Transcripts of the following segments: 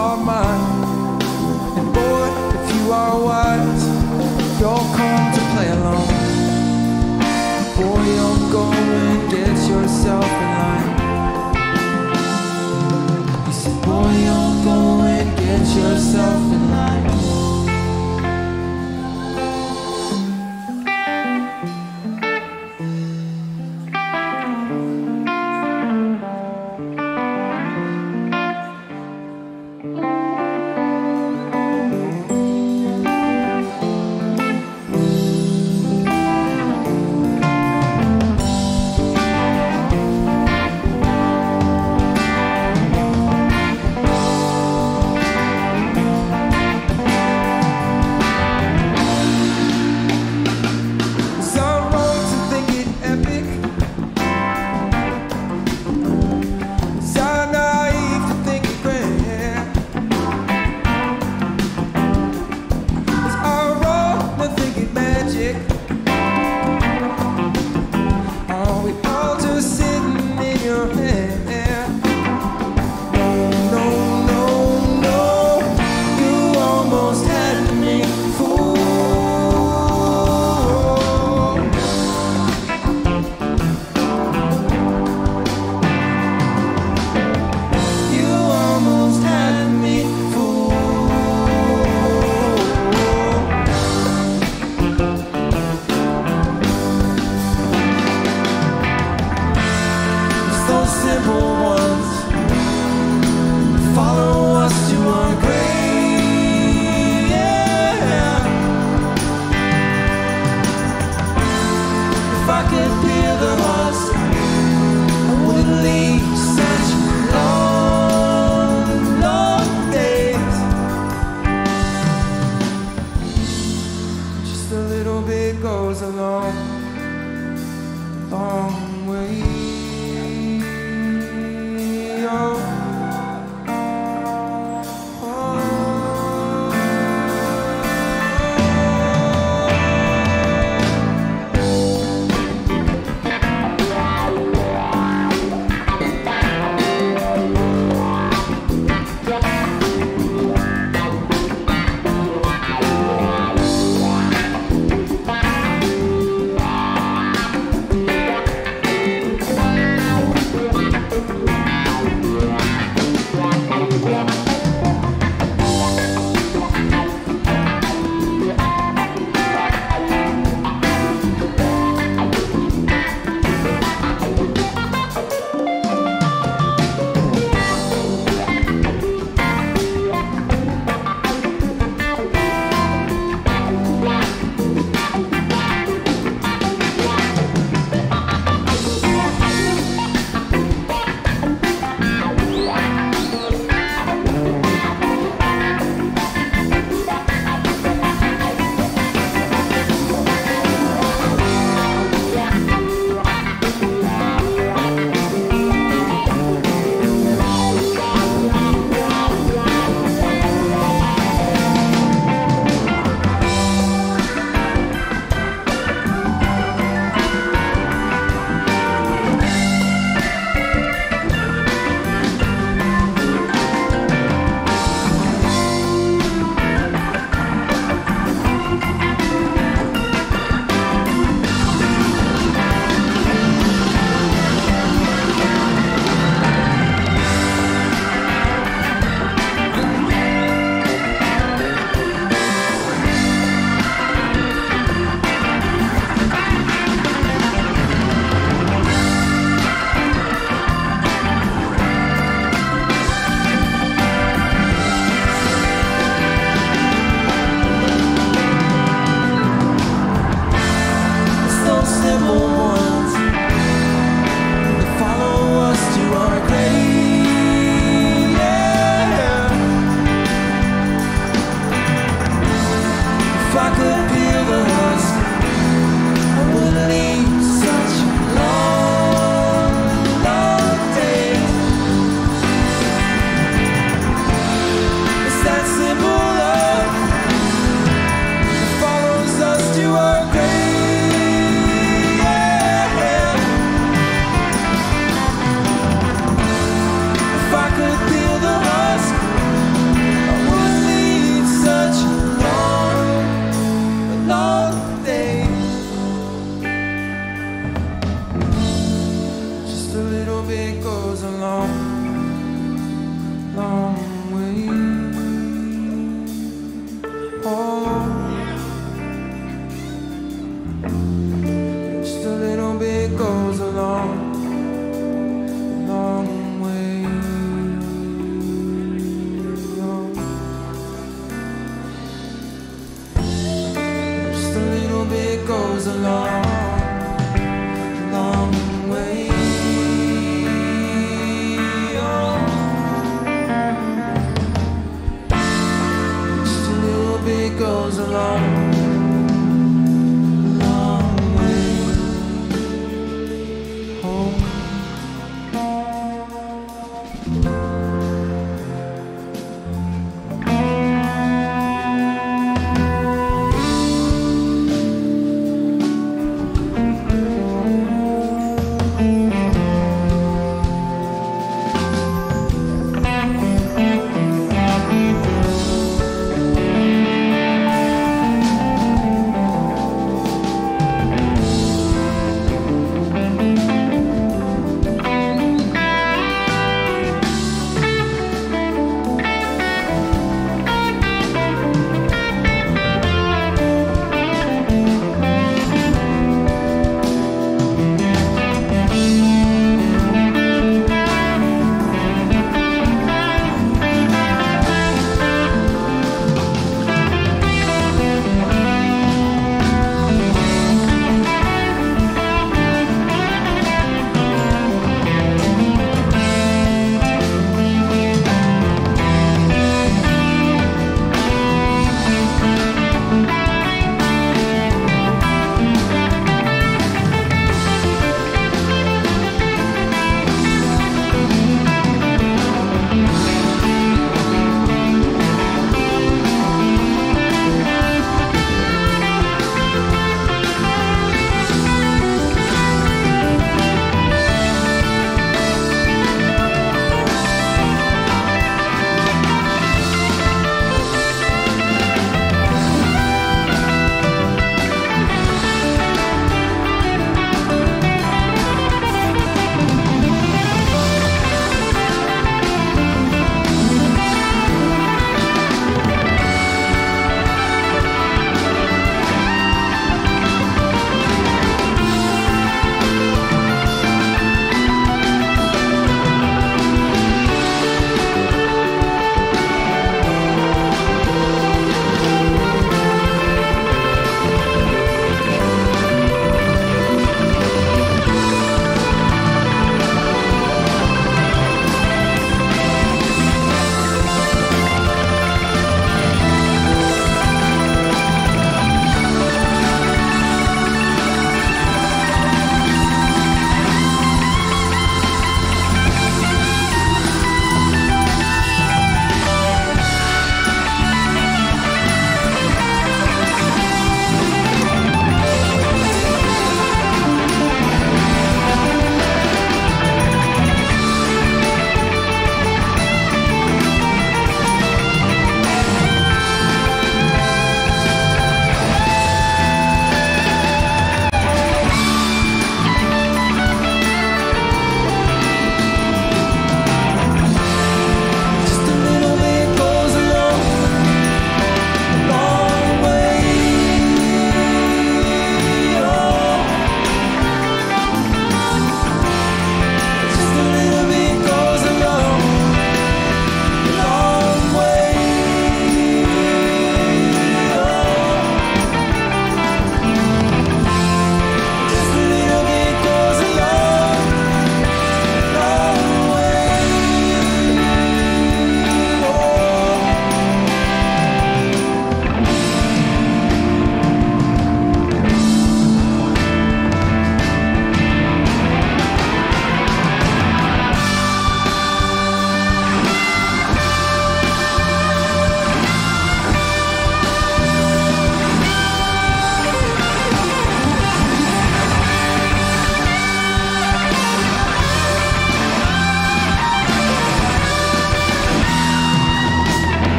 are mine. And boy, if you are wise, you'll come to play along. Boy, you'll go and get yourself in line. You said, boy, you'll go and get yourself in line.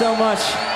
So much.